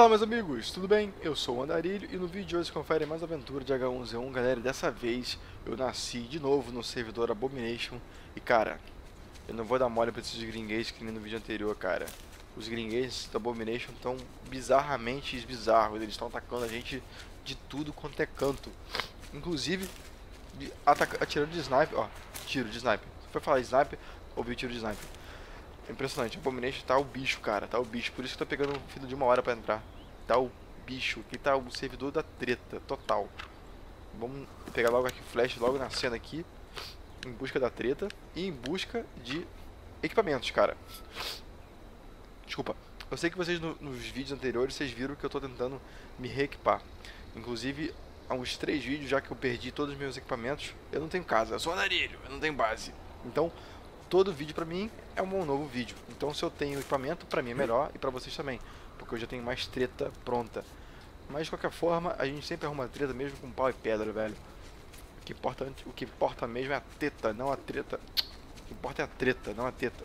Fala meus amigos, tudo bem? Eu sou o Andarilho e no vídeo de hoje confere mais aventura de H1Z1 Galera, dessa vez eu nasci de novo no servidor Abomination. E cara, eu não vou dar mole pra esses gringuês que nem no vídeo anterior, cara. Os gringuês do Abomination estão bizarramente bizarros. Eles estão atacando a gente de tudo quanto é canto. Inclusive, atirando de sniper, ó, tiro de sniper. For falar sniper, ouviu tiro de sniper Impressionante, Abomination tá o bicho, cara, tá o bicho. Por isso que eu tô pegando um fio de uma hora pra entrar. Tá o bicho, aqui tá o servidor da treta, total. Vamos pegar logo aqui flash, logo nascendo aqui. Em busca da treta e em busca de equipamentos, cara. Desculpa. Eu sei que vocês no, nos vídeos anteriores, vocês viram que eu tô tentando me reequipar. Inclusive, há uns três vídeos já que eu perdi todos os meus equipamentos, eu não tenho casa, eu sou andarilho, eu não tenho base. Então, todo vídeo pra mim é um novo vídeo. Então se eu tenho equipamento, pra mim é melhor e pra vocês também. Porque eu já tenho mais treta pronta. Mas de qualquer forma, a gente sempre arruma treta mesmo com pau e pedra, velho. O que importa, o que importa mesmo é a teta, não a treta. O que importa é a treta, não a teta.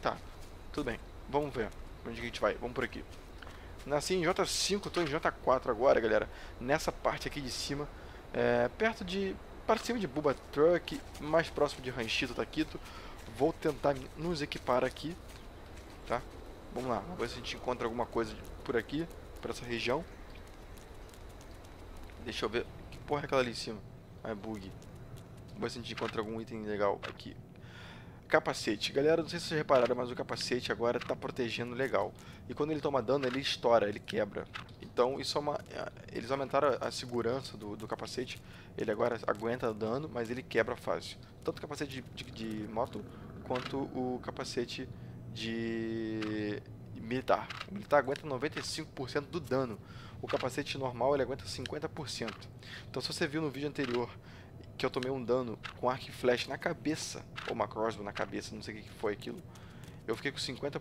Tá, tudo bem. Vamos ver onde a gente vai. Vamos por aqui. Nasci em J5, tô em J4 agora, galera. Nessa parte aqui de cima, é, perto de para cima de Buba Truck, mais próximo de Ranchito Taquito. Vou tentar nos equipar aqui, tá? Vamos lá, vamos ver se a gente encontra alguma coisa por aqui, por essa região. Deixa eu ver, que porra é aquela ali em cima? Ah, é bug. Vamos ver se a gente encontra algum item legal aqui. Capacete. Galera, não sei se vocês repararam, mas o capacete agora está protegendo legal. E quando ele toma dano, ele estoura, ele quebra. Então, isso é uma... É, eles aumentaram a segurança do, do capacete. Ele agora aguenta dano, mas ele quebra fácil. Tanto o capacete de, de, de moto, quanto o capacete de militar. O militar aguenta 95% do dano. O capacete normal ele aguenta 50%. Então se você viu no vídeo anterior que eu tomei um dano com arco e flecha na cabeça, ou uma crossbow na cabeça, não sei o que foi aquilo, eu fiquei com 50%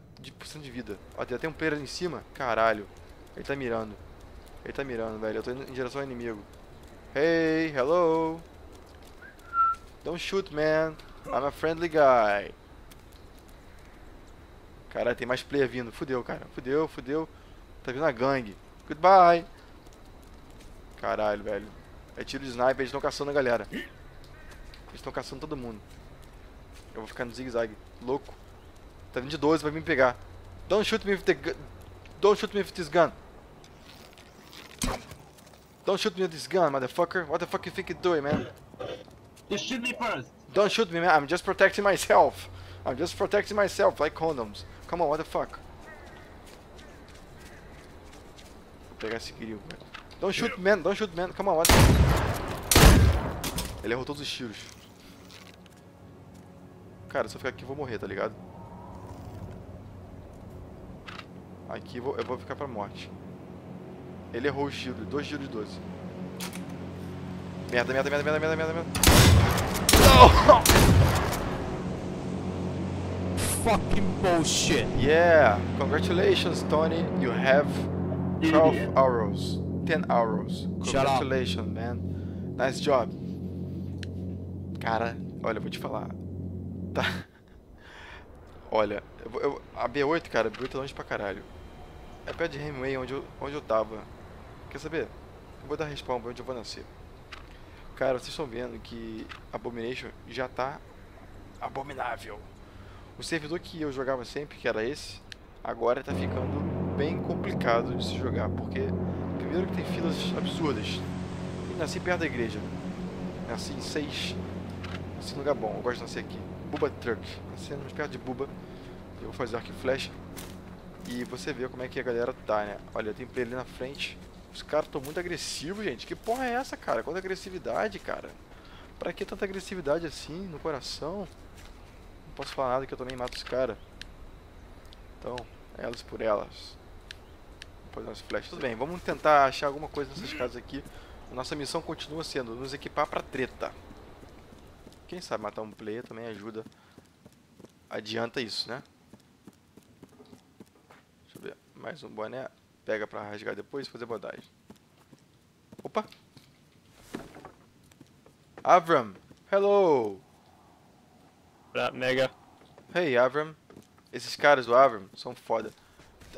de vida. Ó, tem até um player ali em cima, caralho. Ele tá mirando. Ele tá mirando, velho. Eu tô indo em direção ao inimigo. Hey, hello. Don't shoot, man. I'm a friendly guy. Caralho, tem mais player vindo. Fudeu, cara. Fudeu, fudeu. Tá vindo a gangue. Goodbye. Caralho, velho. É tiro de sniper, eles estão caçando a galera. Eles estão caçando todo mundo. Eu vou ficar no zigue-zague. Louco. Tá vindo de 12 pra me pegar. Don't shoot me with the gun. Don't shoot me with this gun. Don't shoot me with this gun, motherfucker. What the fuck you think you're doing, man? Just shoot me first. Don't shoot me, man. I'm just protecting myself. I'm just protecting myself, like condoms. Come on, what the fuck? Vou pegar esse grill, velho. Don't shoot, man. Don't shoot, man. Come on, what? Ele errou todos os tiros. Cara, se eu ficar aqui eu vou morrer, tá ligado? Aqui eu vou, eu vou ficar pra morte. Ele errou os tiros. Dois tiros de 12. Merda, merda, merda, merda, merda, merda, merda. No! Fucking bullshit. Yeah. Congratulations, Tony. You have 12 arrows. 10 arrows. Congratulations, man. Nice job. Cara, olha, eu vou te falar. Tá. Olha, eu, eu, a B8, cara, a B8 é longe pra caralho. É perto de Hemingway, onde eu, onde eu tava. Quer saber? Eu vou dar respawn onde eu vou nascer. Cara, vocês estão vendo que Abomination já tá abominável. O servidor que eu jogava sempre, que era esse, agora tá ficando bem complicado de se jogar, porque primeiro que tem filas absurdas. E nasci perto da igreja. Nasci em 6. Nasci num lugar bom, eu gosto de nascer aqui. Buba Truck. Nasci perto de Buba. Eu vou fazer arco e flecha. E você vê como é que a galera tá, né? Olha, tem play ali na frente. Os caras estão muito agressivos, gente. Que porra é essa, cara? Quanta agressividade, cara? Pra que tanta agressividade assim, no coração? Não posso falar nada que eu também mato os caras. Então, elas por elas. Vou fazer umas flechas. Tudo bem, vamos tentar achar alguma coisa nessas casas aqui. Nossa missão continua sendo nos equipar pra treta. Quem sabe matar um player também ajuda. Adianta isso, né? Deixa eu ver. Mais um boné. Pega pra rasgar depois e fazer bodagem. Opa! Avram! Hello! What up, nigga? Hey, Avram. Esses caras do Avram são foda.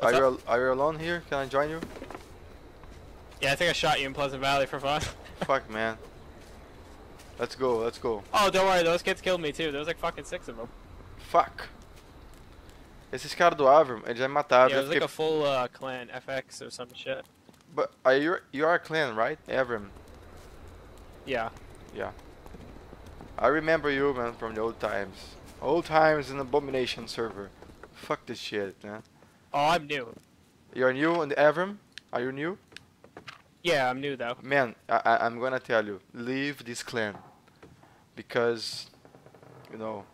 are you are you alone here? Can I join you? Yeah, I think I shot you in Pleasant Valley for fun. Fuck man. Let's go, let's go. oh, don't worry, those kids killed me too. There was like fucking six of them. Fuck. Esses caras do Avram, eles já me mataram. yeah, it was like fiquei- a full uh, clan FX or some shit. But are you you are a clan, right? Avram. Yeah. Yeah. I remember you, man, from the old times. Old times in Abomination server. Fuck this shit, man. Oh, I'm new. You're new on the Avram? Are you new? Yeah, I'm new though. Man, I, I, I'm gonna tell you, leave this clan. Because, you know,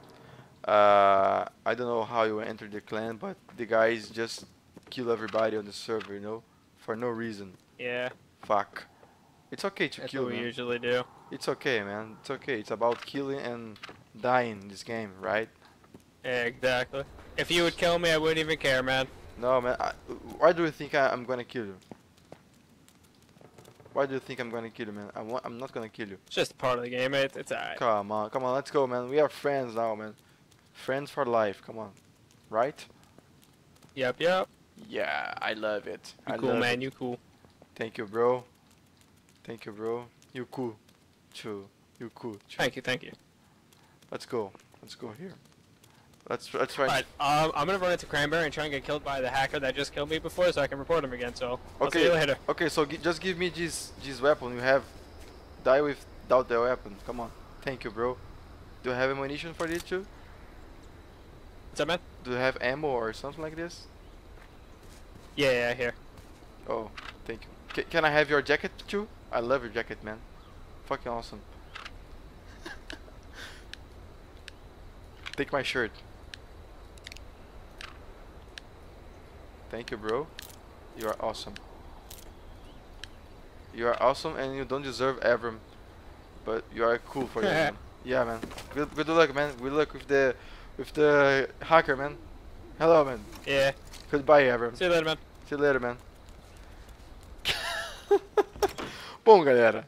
uh, I don't know how you entered the clan, but the guys just kill everybody on the server, you know, for no reason. Yeah, Fuck. It's okay to that's kill, what we man. usually do. It's okay, man. It's okay. It's about killing and dying in this game, right? Yeah, exactly. If you would kill me, I wouldn't even care, man. No, man. I, why do you think I, I'm gonna kill you? Why do you think I'm gonna kill you, man? I I'm not gonna kill you. It's just part of the game. It, it's alright. Come on, come on, let's go, man. We are friends now, man. Friends for life. Come on, right? Yep, yep. Yeah, I love it. You I cool, man. it. You cool. Thank you, bro. Thank you, bro. You cool, too. You cool. Too. Thank you, thank you. Let's go. Let's go here. Let's let's try. Alright, um, I'm gonna run into Cranberry and try and get killed by the hacker that just killed me before so I can report him again, so I'll see you later. Okay, so just give me this this weapon you have. Die without the weapon. Come on. Thank you, bro. Do you have ammunition for this too? What's up, man? Do you have ammo or something like this? Yeah, yeah, here. Oh, thank you. Ca can I have your jacket too? I love your jacket, man. Fucking awesome. Take my shirt. Thank you, bro. You are awesome. You are awesome and you don't deserve Avram. But you are cool for man. Yeah, man. Good, good luck, man. Good luck with the with the hacker, man. Hello, man. Yeah. Goodbye, Avram. See you later, man. See you later, man. Bom, galera,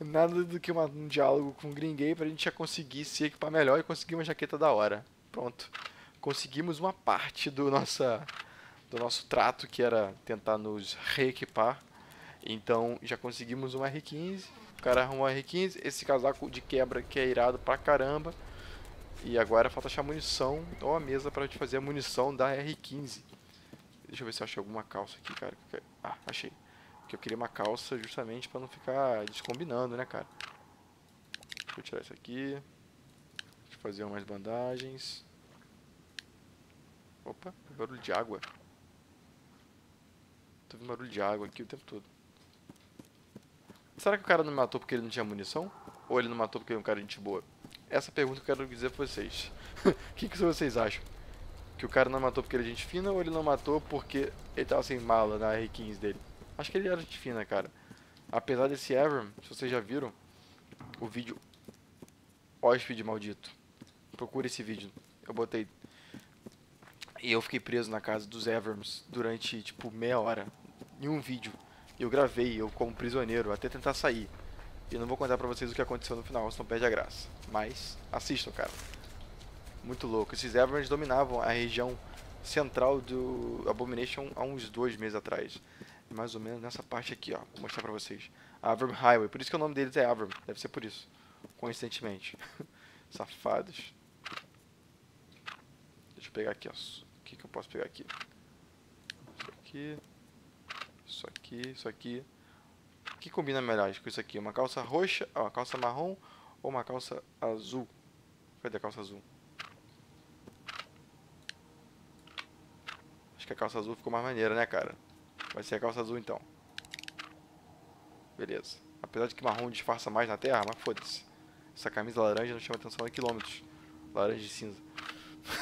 nada do que uma- um diálogo com o Green Gay pra gente já conseguir se equipar melhor e conseguir uma jaqueta da hora. Pronto. Conseguimos uma parte do, nossa, do nosso trato, que era tentar nos reequipar. Então, já conseguimos um R15. O cara arrumou um R15. Esse casaco de quebra que é irado pra caramba. E agora falta achar munição ou a mesa pra gente fazer a munição da R15. Deixa eu ver se eu acho alguma calça aqui, cara. Ah, achei. Que eu queria uma calça justamente pra não ficar descombinando, né, cara? Deixa eu tirar isso aqui. Deixa eu fazer umas bandagens. Opa, barulho de água. Tô vendo barulho de água aqui o tempo todo. Será que o cara não me matou porque ele não tinha munição? Ou ele não matou porque ele é um cara de gente boa? Essa pergunta eu quero dizer pra vocês. O que, que vocês acham? Que o cara não matou porque ele é gente fina ou ele não matou porque ele tava sem mala na R15 dele? Acho que ele era gente fina, cara. Apesar desse Avram, se vocês já viram o vídeo Hóspede Maldito. Procure esse vídeo. Eu botei. E eu fiquei preso na casa dos Avrams durante tipo meia hora. Em um vídeo. Eu gravei, eu como prisioneiro, até tentar sair. E não vou contar pra vocês o que aconteceu no final, senão perde a graça. Mas assistam, cara. Muito louco. Esses Avrams dominavam a região central do Abomination há uns dois meses atrás. Mais ou menos nessa parte aqui, ó. Vou mostrar pra vocês. Avram Highway. Por isso que o nome deles é Avram. Deve ser por isso. Coincidentemente. Safados. Deixa eu pegar aqui, ó. O que, que eu posso pegar aqui? Isso aqui. Isso aqui. Isso aqui. Que combina melhor com isso aqui? Uma calça roxa, uma calça marrom ou uma calça azul? Cadê a calça azul? Acho que a calça azul ficou mais maneira, né, cara? Vai ser a calça azul então. Beleza. Apesar de que marrom disfarça mais na terra, mas foda-se. Essa camisa laranja não chama atenção em quilômetros. Laranja e cinza.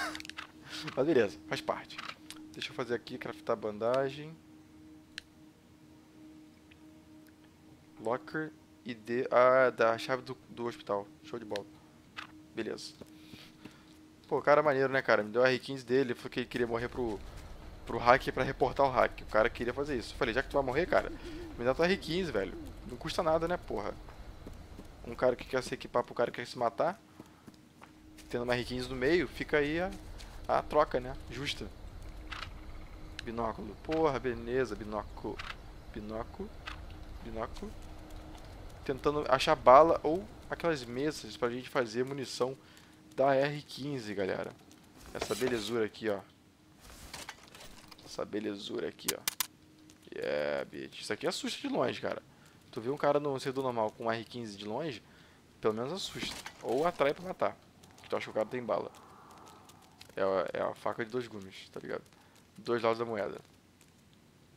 mas beleza, faz parte. Deixa eu fazer aqui, craftar bandagem. Locker e D. Ah, da chave do, do hospital. Show de bola. Beleza. Pô, cara maneiro, né, cara? Me deu a R15 dele, ele falou que ele queria morrer pro, pro hack pra reportar o hack. O cara queria fazer isso. Eu falei, já que tu vai morrer, cara, me dá tua R15, velho. Não custa nada, né, porra? Um cara que quer se equipar pro cara que quer se matar, tendo uma R15 no meio, fica aí a, a troca, né? Justa. Binóculo. Porra, beleza, binóculo. Binóculo. Binóculo. Tentando achar bala ou aquelas mesas pra gente fazer munição da R15, galera. Essa belezura aqui, ó. Essa belezura aqui, ó. Yeah, bitch. Isso aqui assusta de longe, cara. Tu vê um cara no servidor normal com um R15 de longe, pelo menos assusta. Ou atrai pra matar. Tu acha que o cara tem bala. É a, é a faca de dois gumes, tá ligado? Dois lados da moeda.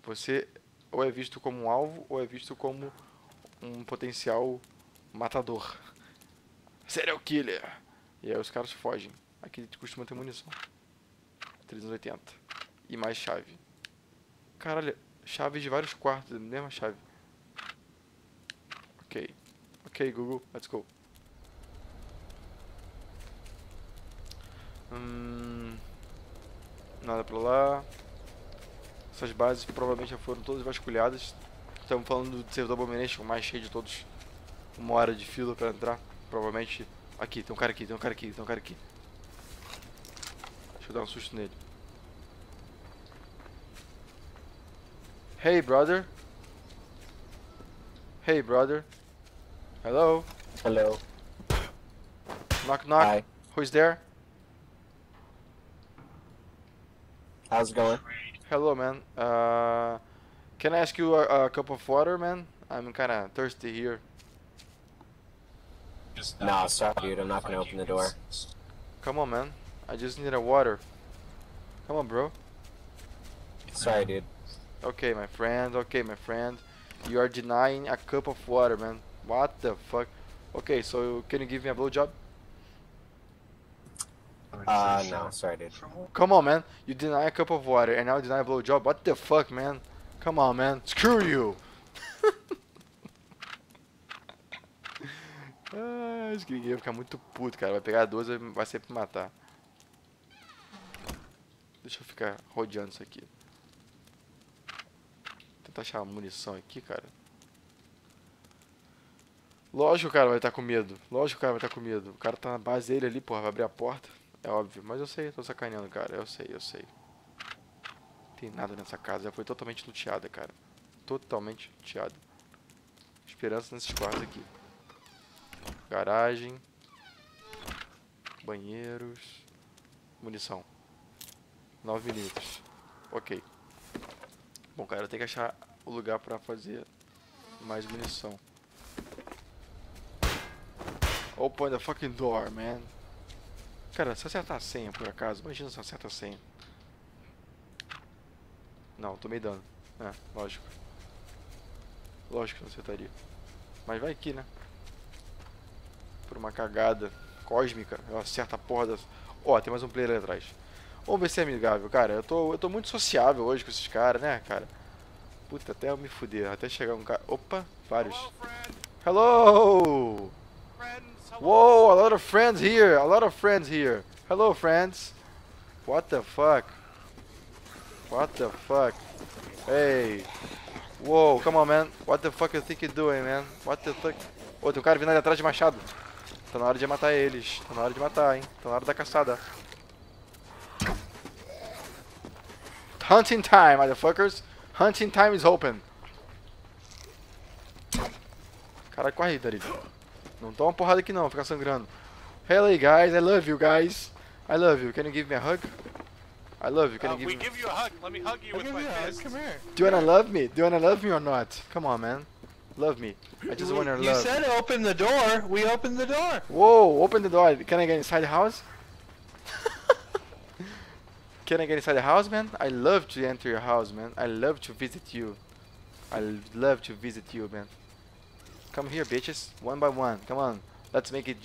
Você ou é visto como um alvo, ou é visto como um potencial matador. Serial killer. E aí os caras fogem. Aqui costuma ter munição. 380. E mais chave. Caralho, chave de vários quartos, mesma chave. Ok. Ok, Google, let's go. Hum, nada pra lá. Essas bases provavelmente já foram todas vasculhadas. Estamos falando do servidor Abomination, o mais cheio de todos. Uma hora de fila pra entrar. Provavelmente. Aqui, tem um cara aqui, tem um cara aqui, tem um cara aqui. Deixa eu dar um susto nele. Hey, brother. Hey, brother. Hello. Hello. Knock, knock. Hi. Who's there? How's it going? Hello, man. Uh, can I ask you a, a cup of water, man? I'm kind of thirsty here. Nah, sorry, dude. I'm not gonna open the door. Come on, man. I just need a water. Come on, bro. Sorry, dude. Okay, my friend. Okay, my friend. You are denying a cup of water, man. What the fuck? Okay, so can you give me a blowjob? Uh, no, sorry, dude. Come on, man. You deny a cup of water and now deny a blowjob. What the fuck, man? Come on, man. Screw you. ah, esse gringuinho vai ficar muito puto, cara. Vai pegar a 12 e vai sempre matar. Deixa eu ficar rodeando isso aqui. Tentar achar munição aqui, cara. Lógico o cara vai estar com medo. Lógico o cara vai estar com medo. O cara tá na base dele ali, porra, vai abrir a porta. É óbvio, mas eu sei, tô sacaneando, cara. Eu sei, eu sei. Tem nada nessa casa, já foi totalmente luteada, cara. Totalmente luteada. Esperança nesses quartos aqui. Garagem. Banheiros. Munição. 9 minutos. Ok. Bom, cara, eu tenho que achar o lugar pra fazer mais munição. Open the fucking door, man. Cara, se acertar a senha por acaso, imagina se acerta a senha. Não, tomei dano. É, lógico. Lógico que não acertaria. Mas vai aqui, né? Por uma cagada cósmica, eu acerto a porra das... Ó, oh, tem mais um player ali atrás. Vamos ver se é amigável, cara. Eu tô, eu tô muito sociável hoje com esses caras, né, cara? Puta, até eu me fuder. Até chegar um cara... Opa, vários. Hello! Whoa, a lot of friends here. A lot of friends here. Hello, friends. What the fuck? What the fuck? Hey. Whoa, come on, man. What the fuck you think you're doing, man? What the fuck? Ô, oh, tem um cara vindo ali atrás de machado. Tá na hora de matar eles. Tá na hora de matar, hein? Tá na hora da caçada. Hunting time, motherfuckers. Hunting time is open. Cara, corre, Darilho. Não toma porrada aqui não, ficar sangrando. Hello guys, I love you guys. I love you. Can you give me a hug? I love you. Can uh, you give we me give you a hug. Let me hug you I'll with give my you a hug. fist. Come here. Do you wanna love me? Do you wanna love me or not? Come on, man. Love me. I just wanna love. You love. said open the door. We opened the door. Whoa! Open the door. Can I get inside the house? Can I get inside the house, man? I love to enter your house, man. I love to visit you. I love to visit you, man. Come here, bitches. One by one. Come on. Let's make it.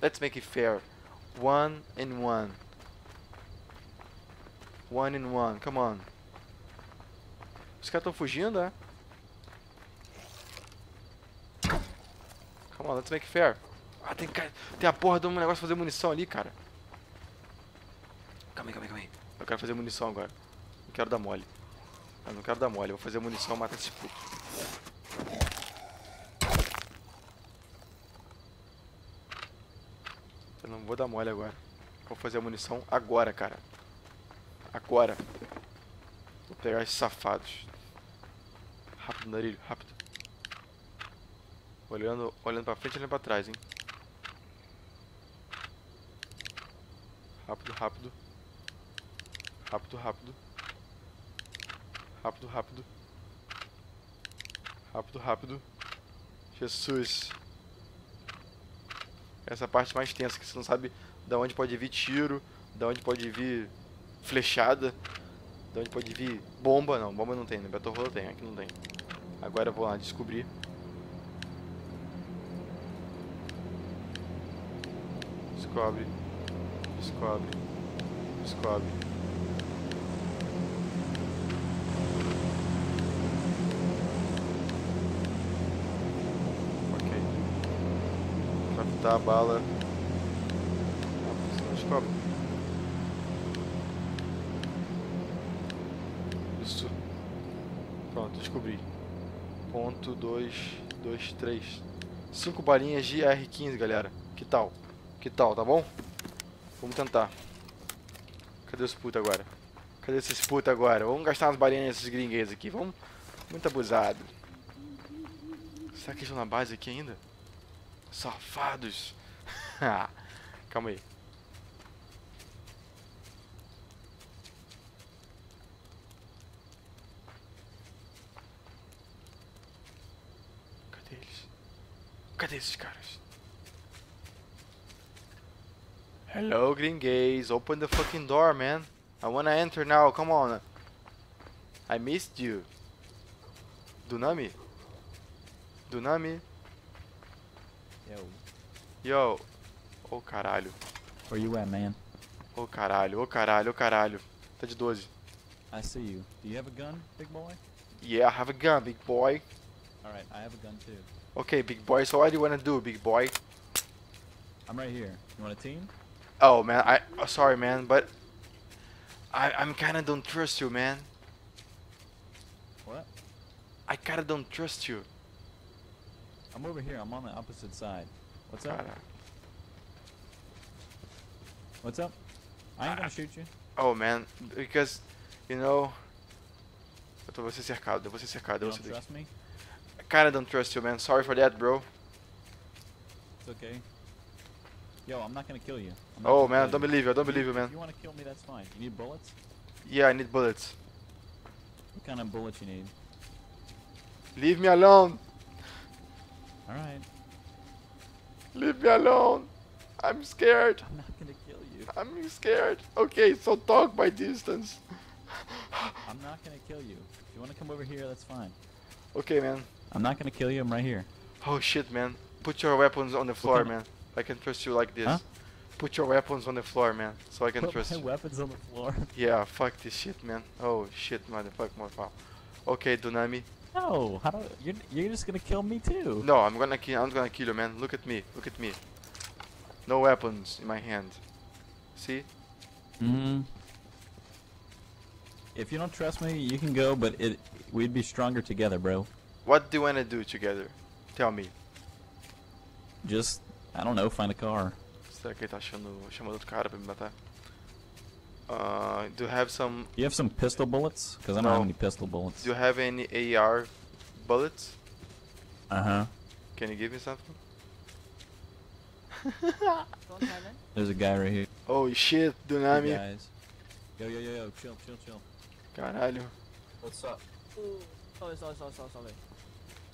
Let's make it fair. One in one. One in one. Come on. Os caras estão fugindo, é? Come on, let's make fair. Ah, tem, tem a porra de um negócio fazer munição ali, cara. Calma aí, calma aí, calma aí. Eu quero fazer munição agora. Não quero dar mole. Eu não quero dar mole. Eu vou fazer munição e matar esse puto. Eu não vou dar mole agora. Vou fazer a munição agora, cara. Agora. Pegar esses safados. Rápido, Narilho, rápido. Olhando, olhando pra frente e olhando pra trás, hein. Rápido, rápido. Rápido, rápido. Rápido, rápido. Rápido, rápido. Jesus. Essa parte mais tensa, que você não sabe da onde pode vir tiro, da onde pode vir flechada, da onde pode vir bomba. Não, bomba não tem, no Battle Royale tem, aqui não tem. Agora eu vou lá descobrir. Descobre. Descobre. Descobre. Ok. Craftar a bala. Descobre. Isso. Pronto, descobri. Ponto 2, 2, 3. 5 balinhas de R15, galera. Que tal? Que tal, tá bom? Vamos tentar. Cadê os putos agora? Cadê esses putos agora? Vamos gastar umas balinhas nesses gringuês aqui. Vamos. Muito abusado. Será que eles estão na base aqui ainda? Safados. Calma aí. Cadê eles? Cadê esses caras? Hello, green gays. Open the fucking door, man. I wanna enter now. Come on. I missed you. Dunami? Dunami? Yo, Yo. Ô caralho. where you at, man? Ô caralho, ô caralho, ô caralho. Tá de 12. I see you. Do you have a gun, big boy? Yeah, I have a gun, big boy. Alright, I have a gun too. Okay, big boy. So what do you wanna do, big boy? I'm right here. You want a team? Oh man, I oh, sorry man, but I I'm kinda don't trust you, man. What? I kinda don't trust you. I'm over here. I'm on the opposite side. What's up? What's up? I ain't gonna shoot you. Oh man, because you know. Eu tô ser cercado, eu vou ser cercado, eu vou don't ser trust me? I kinda don't trust you, man. Sorry for that, bro. It's okay. Yo, I'm not gonna kill you. Oh man, I don't you. believe you. I don't If you- believe you, If man. you wanna kill me, that's fine. You need bullets? Yeah, I need bullets. What kind of bullets you need? Leave me alone. Alright. Leave me alone. I'm scared. I'm not gonna kill you. I'm scared. Okay, so talk by distance. I'm not gonna kill you. If you wanna come over here, that's fine. Okay, man. I'm not gonna kill you. I'm right here. Oh shit, man. Put your weapons on the floor, man. I can trust you like this. Huh? Put your weapons on the floor, man. So I can Put trust my you. weapons on the floor. Yeah, fuck this shit, man. Oh shit, motherfucker, motherfucker. Okay, Dunami. No, how do you're you're just gonna kill me too? No, I'm gonna kill. I'm gonna kill you, man. Look at me. Look at me. No weapons in my hand. See? hmm If you don't trust me, you can go, but it we'd be stronger together, bro. What do you wanna do together? Tell me. Just I don't know, find a car. Será que ele tá achando, chamando outro cara pra me matar? Uh, do you have some? You have some pistol bullets? Because I don't No. have any pistol bullets. Do you have any AR bullets? Uh huh. Can you give me something? There's a guy right here. Oh shit, Two Dunami. guys. Yo yo yo yo, chill chill chill. Caralho. What's up? Sorry, sorry, sorry, sorry, sorry.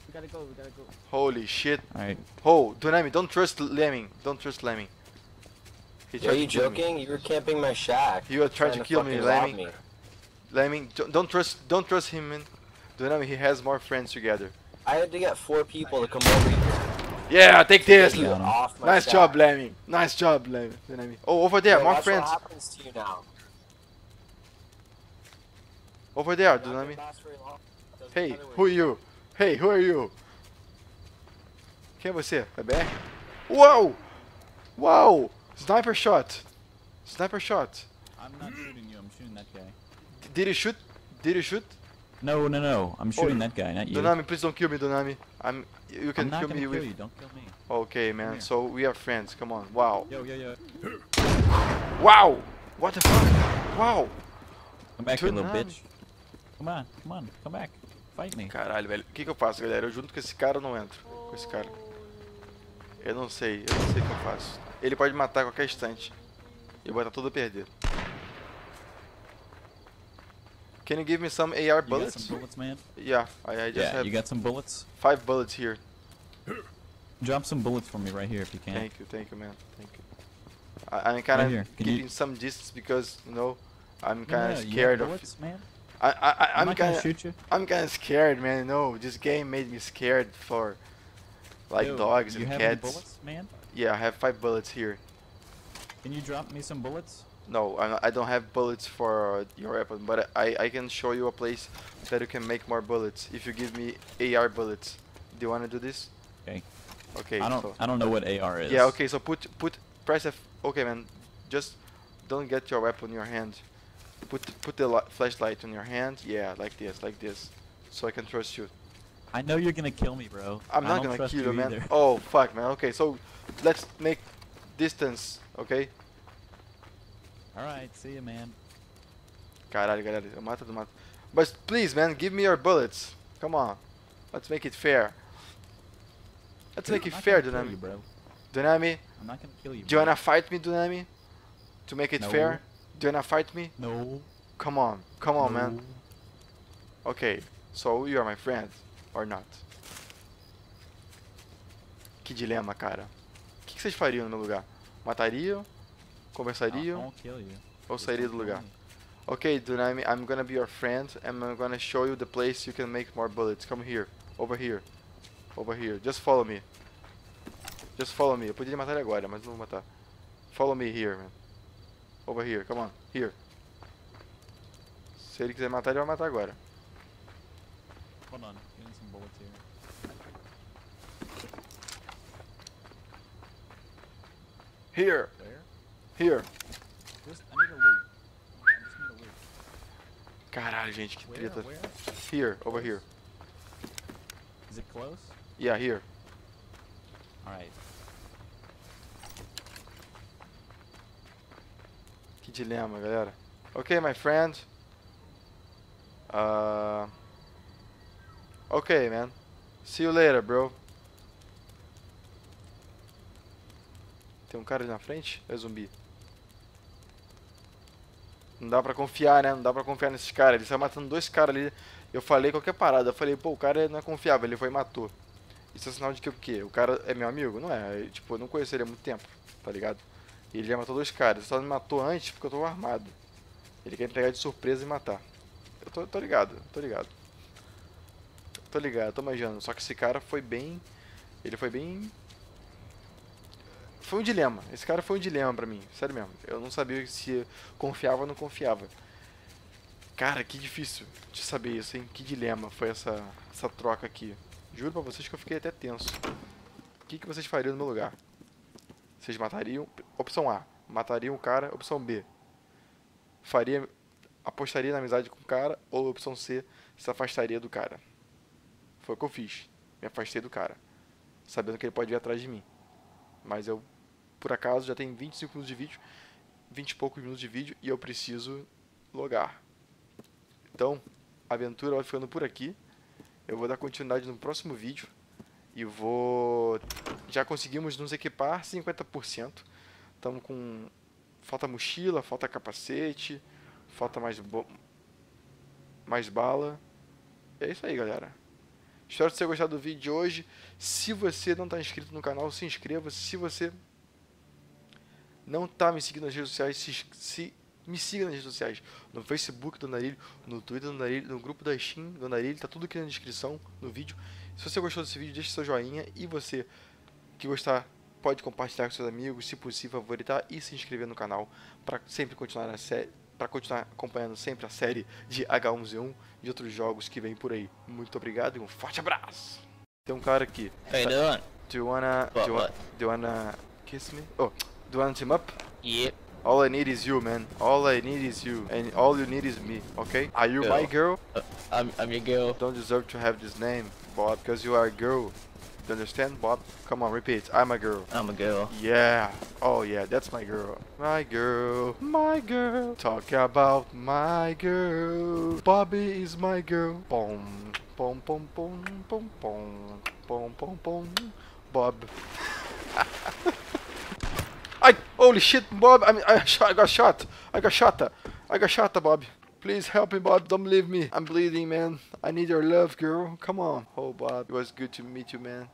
We gotta go, we gotta go. Holy shit. All right. Oh, Dunami, don't trust Lemming. Don't trust Lemming. Are you to kill me. joking? You were camping my shack. You were trying to kill me, fucking rob Lemming, don't don't trust, don't trust him, man. Dunami, he has more friends together. I had to get four people to come over here. Yeah, take this. Get you Got him. off my Nice shack. job, Lemming. Nice job, Lemming. Dunami. Oh, over there, Hey, more watch friends. What happens to you now? Over there, Not gonna Dunami. last very long. Doesn't Hey, who are you? Hey, who are you? Quem é você? É BR? Uau! Uau! Sniper shot! Sniper shot! I'm not shooting you. I'm shooting that guy. D- Did you shoot? Did you shoot? No no no. I'm oh, shooting that guy, not you. Donami, please don't kill me, Donami. I'm. You I'm can not kill gonna me kill with. you. Don't kill me. Okay, man. here. So we are friends. Come on. Wow. Yo yo yo. Wow! What the fuck? Wow! Come back here, little Tsunami. bitch. Come on, come on, come back. Fight me. Caralho, velho. O que, que eu faço, galera? Eu junto com esse cara ou não entro? Com esse cara. Eu não sei, eu não sei o que eu faço. Ele pode matar a qualquer instante. E botar tudo a perder. Can you give me some AR You got bullets? some bullets, man? Yeah, I, I just Yeah, have you got some bullets? five bullets here. Drop some bullets for me right here if you can. Thank you, thank you, man. Thank you. I, I'm kind of. Can you- keeping some distance because you know I'm kind of scared of. bullets, man? I, I, I I'm, I'm gonna kind of shoot you. I'm kind of scared, man. No, this game made me scared for like Yo, dogs and cats. bullets, man? Yeah, I have five bullets here. Can you drop me some bullets? No, I, I don't have bullets for uh, your weapon, but I, I can show you a place that you can make more bullets if you give me AR bullets. Do you want to do this? Okay. Okay. I don't so- I don't know what AR is. Yeah. Okay. So put put press F. Okay, man. Just don't get your weapon in your hand. Put put the flashlight on your hand. Yeah, like this, like this, so I can trust you. I know you're gonna kill me, bro. I'm not gonna kill you, man. either. Oh fuck, man. Okay, so let's make distance. Okay. Alright, see you, man. Caralho, galera, eu mato, eu mato. But please, man, give me your bullets. Come on. Let's make it fair. Let's make I'm it fair, you, Dunami. bro. Dunami, I'm not gonna kill you. do you bro. wanna fight me, Dunami? To make it No. fair? Do you wanna fight me? No. Come on, come on, man. no. Okay, so you are my friend, or not? Que dilema, cara. O que, vocês fariam no meu lugar? Matariam? Conversariam? you. Ou Just sairia don't do lugar? Okay, Dunami, I'm gonna be your friend and I'm gonna show you the place you can make more bullets. Come here. Over here. Over here. Just follow me. Just follow me. Eu poderia matar ele agora, mas não vou matar. Follow me here, man. Over here. Come on. Here. Se ele quiser matar, ele vai matar agora. Hold on. Getting some bullets here. Here. Where? Here. Just I need a loot. I just need a loot. Caralho, gente, que Where? treta. Where? Here. Over here. Is it close? Yeah, here. Alright. Dilema, galera. Okay, my friend. Uh. Okay, man. See you later, bro. Tem um cara ali na frente? É zumbi. Não dá pra confiar, né? Não dá pra confiar nesses caras. Ele saiu matando dois caras ali. Eu falei qualquer parada. Eu falei, pô, o cara não é confiável. Ele foi e matou. Isso é sinal de que o quê? O cara é meu amigo? Não é. Tipo, eu não conheço ele há muito tempo, tá ligado? Ele já matou dois caras. Só me matou antes porque eu tô armado. Ele quer me pegar de surpresa e matar. Eu tô, tô ligado, tô ligado. Tô ligado, tô manjando. Só que esse cara foi bem. Ele foi bem. Foi um dilema. Esse cara foi um dilema pra mim. Sério mesmo. Eu não sabia se confiava ou não confiava. Cara, que difícil de saber isso, hein? Que dilema foi essa, essa troca aqui. Juro pra vocês que eu fiquei até tenso. O que, que vocês fariam no meu lugar? Vocês matariam. Opção A. Matariam o cara. Opção B. Faria. Apostaria na amizade com o cara. Ou opção C. Se afastaria do cara. Foi o que eu fiz. Me afastei do cara. Sabendo que ele pode vir atrás de mim. Mas eu, por acaso, já tenho 25 minutos de vídeo. 20 e poucos minutos de vídeo. E eu preciso logar. Então, a aventura vai ficando por aqui. Eu vou dar continuidade no próximo vídeo. E vou. Já conseguimos nos equipar 50%. Estamos com. Falta mochila, falta capacete, falta mais, bo... mais bala. É isso aí, galera. Espero que você tenha gostado do vídeo de hoje. Se você não está inscrito no canal, se inscreva. Se você não está me seguindo nas redes sociais, se, se me siga nas redes sociais. No Facebook do Andarilho, no Twitter do Andarilho, no grupo da Steam do Andarilho. Tá tudo aqui na descrição, no vídeo. Se você gostou desse vídeo, deixe seu joinha. E você que gostar, pode compartilhar com seus amigos, se possível, favoritar e se inscrever no canal para sempre continuar a série, para continuar acompanhando sempre a série de H1Z1 e outros jogos que vem por aí. Muito obrigado e um forte abraço. Tem um cara aqui. You doing? Do you wanna do you, what? do you wanna kiss me? Oh, do you wanna team up? Yep. All I need is you, man. All I need is you, and all you need is me. Okay? Are you my girl? I'm I'm your girl. Don't deserve to have this name, but because you are a girl, You understand, Bob? Come on, repeat. I'm a girl. I'm a girl. Yeah. Oh yeah, that's my girl. My girl. My girl. Talk about my girl. Bobby is my girl. Boom. Boom boom boom boom boom. Boom boom boom. Bob. I holy shit, Bob! I mean, I, shot, I got shot. I got shot. I got shot, Bob. Please help me, Bob. Don't leave me. I'm bleeding, man. I need your love, girl. Come on. Oh, Bob. It was good to meet you, man.